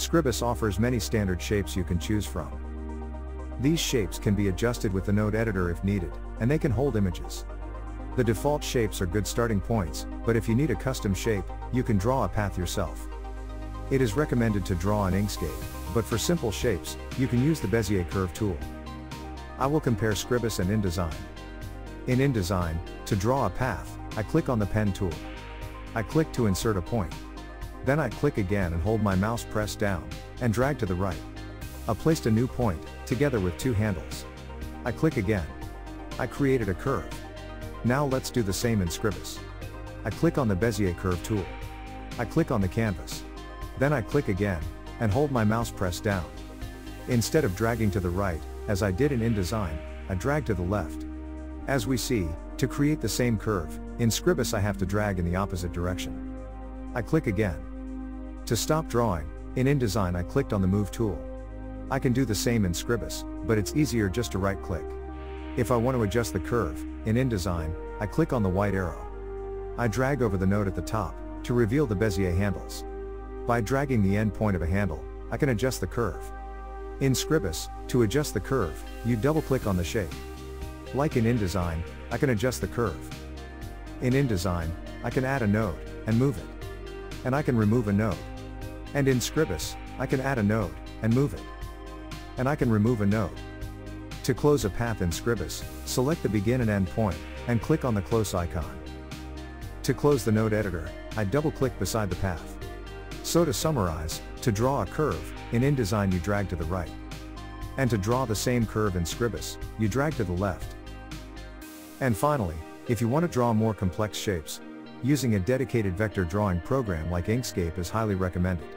Scribus offers many standard shapes you can choose from. These shapes can be adjusted with the node editor if needed, and they can hold images. The default shapes are good starting points, but if you need a custom shape, you can draw a path yourself. It is recommended to draw in Inkscape, but for simple shapes, you can use the Bezier Curve tool. I will compare Scribus and InDesign. In InDesign, to draw a path, I click on the pen tool. I click to insert a point. Then I click again and hold my mouse pressed down, and drag to the right. I placed a new point, together with two handles. I click again. I created a curve. Now let's do the same in Scribus. I click on the Bezier Curve tool. I click on the canvas. Then I click again, and hold my mouse pressed down. Instead of dragging to the right, as I did in InDesign, I drag to the left. As we see, to create the same curve, in Scribus I have to drag in the opposite direction. I click again. To stop drawing, in InDesign I clicked on the Move tool. I can do the same in Scribus, but it's easier just to right click. If I want to adjust the curve, in InDesign, I click on the white arrow. I drag over the node at the top, to reveal the Bezier handles. By dragging the end point of a handle, I can adjust the curve. In Scribus, to adjust the curve, you double-click on the shape. Like in InDesign, I can adjust the curve. In InDesign, I can add a node, and move it. And I can remove a node. And in Scribus, I can add a node, and move it. And I can remove a node. To close a path in Scribus, select the begin and end point, and click on the close icon. To close the node editor, I double-click beside the path. So to summarize, to draw a curve, in InDesign you drag to the right. And to draw the same curve in Scribus, you drag to the left. And finally, if you want to draw more complex shapes, using a dedicated vector drawing program like Inkscape is highly recommended.